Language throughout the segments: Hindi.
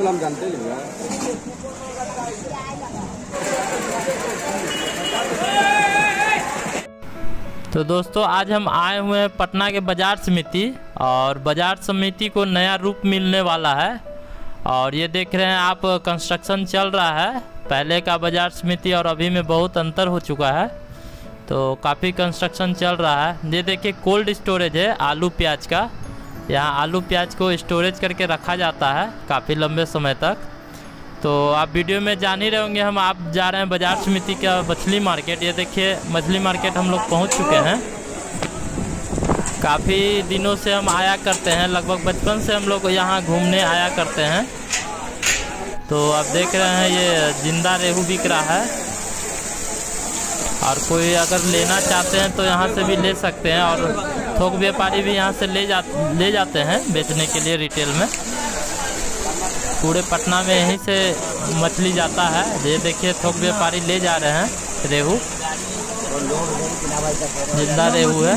हम जानते ही तो दोस्तों, आज हम आए हुए हैं पटना के बाज़ार समिति और बाज़ार समिति को नया रूप मिलने वाला है। और ये देख रहे हैं आप, कंस्ट्रक्शन चल रहा है। पहले का बाज़ार समिति और अभी में बहुत अंतर हो चुका है। तो काफ़ी कंस्ट्रक्शन चल रहा है। ये देखिए, कोल्ड स्टोरेज है, आलू प्याज का। यहाँ आलू प्याज को स्टोरेज करके रखा जाता है काफ़ी लंबे समय तक। तो आप वीडियो में जान ही रहे होंगे, हम आप जा रहे हैं बाज़ार समिति का मछली मार्केट ये देखिए, मछली मार्केट हम लोग पहुँच चुके हैं। काफ़ी दिनों से हम आया करते हैं, लगभग बचपन से हम लोग यहाँ घूमने आया करते हैं। तो आप देख रहे हैं, ये ज़िंदा रेहू बिक रहा है। और कोई अगर लेना चाहते हैं तो यहाँ से भी ले सकते हैं और थोक व्यापारी भी यहाँ से ले जा ले जाते हैं बेचने के लिए रिटेल में। पूरे पटना में यहीं से मछली जाता है। ये देखिए, थोक व्यापारी ले जा रहे हैं रेहू। ज़िंदा रेहू है।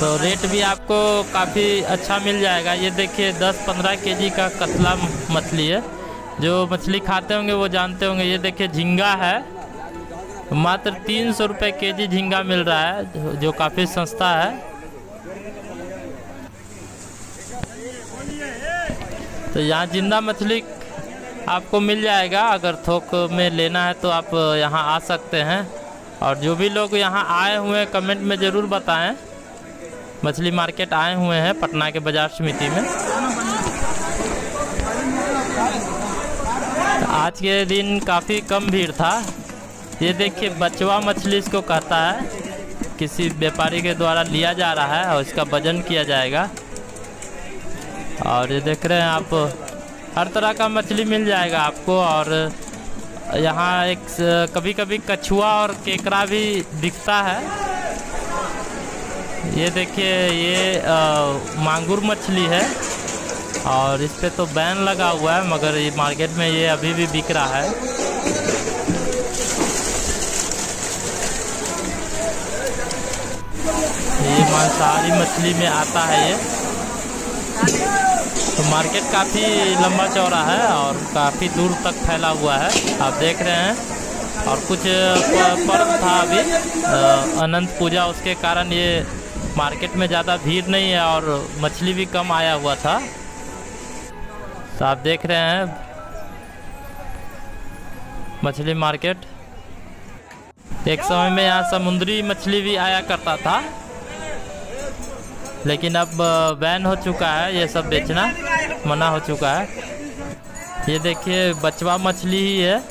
तो रेट भी आपको काफ़ी अच्छा मिल जाएगा। ये देखिए 10-15 केजी का कतला मछली है। जो मछली खाते होंगे, वो जानते होंगे। ये देखिए, झींगा है। मात्र तीन सौ रुपये के जी झींगा मिल रहा है जो- काफ़ी सस्ता है। तो यहाँ ज़िंदा मछली आपको मिल जाएगा, अगर थोक में लेना है तो आप यहाँ आ सकते हैं। और जो भी लोग यहाँ आए हुए हैं, कमेंट में ज़रूर बताएँ। मछली मार्केट आए हुए हैं पटना के बाज़ार समिति में। आज के दिन काफ़ी कम भीड़ था। ये देखिए बचवा मछली इसको कहता है। किसी व्यापारी के द्वारा लिया जा रहा है और इसका वज़न किया जाएगा। और ये देख रहे हैं आप हर तरह का मछली मिल जाएगा आपको। और यहाँ एक कभी कभी कछुआ और केकड़ा भी दिखता है। ये देखिए ये अ, मांगुर मछली है। और इस पर तो बैन लगा हुआ है मगर ये मार्केट में ये अभी भी बिक रहा है। मांसाहारी मछली में आता है ये। तो मार्केट काफ़ी लंबा चौड़ा है और काफ़ी दूर तक फैला हुआ है। आप देख रहे हैं। और कुछ पर्व था अभी। अनंत पूजा, उसके कारण ये मार्केट में ज़्यादा भीड़ नहीं है और मछली भी कम आया हुआ था। तो आप देख रहे हैं मछली मार्केट। एक समय में यहाँ समुद्री मछली भी आया करता था। लेकिन अब बैन हो चुका है ये सब बेचना, मना हो चुका है। ये देखिए, बचवा मछली ही है।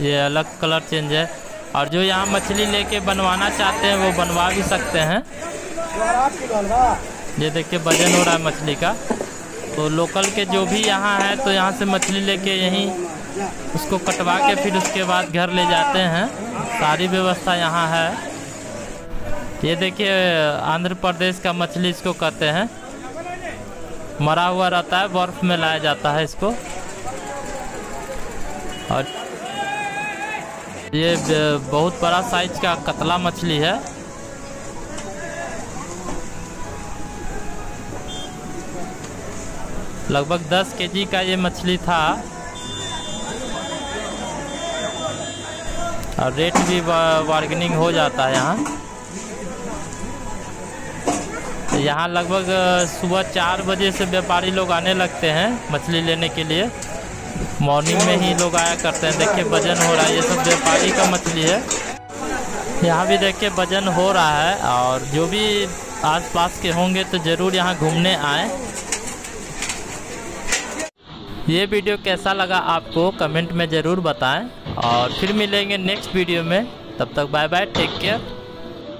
ये अलग कलर चेंज है। और जो यहाँ मछली लेके बनवाना चाहते हैं, वो बनवा भी सकते हैं। ये देखिए, वज़न हो रहा है मछली का। तो लोकल के जो भी यहाँ है तो यहाँ से मछली लेके यहीं उसको कटवा के फिर उसके बाद घर ले जाते हैं। सारी व्यवस्था यहाँ है। ये देखिए, आंध्र प्रदेश का मछली इसको कहते हैं। मरा हुआ रहता है, बर्फ़ में लाया जाता है इसको। और ये बहुत बड़ा साइज़ का कतला मछली है। लगभग 10 केजी का ये मछली था। और रेट भी बार्गेनिंग हो जाता है यहाँ। यहाँ लगभग सुबह चार बजे से व्यापारी लोग आने लगते हैं मछली लेने के लिए। मॉर्निंग में ही लोग आया करते हैं। देखिए, वज़न हो रहा है। ये सब व्यापारी का मछली है। यहाँ भी देखिए, वज़न हो रहा है और जो भी आसपास के होंगे तो ज़रूर यहाँ घूमने आए। ये वीडियो कैसा लगा आपको कमेंट में ज़रूर बताएँ। और फिर मिलेंगे नेक्स्ट वीडियो में। तब तक बाय बाय टेक केयर।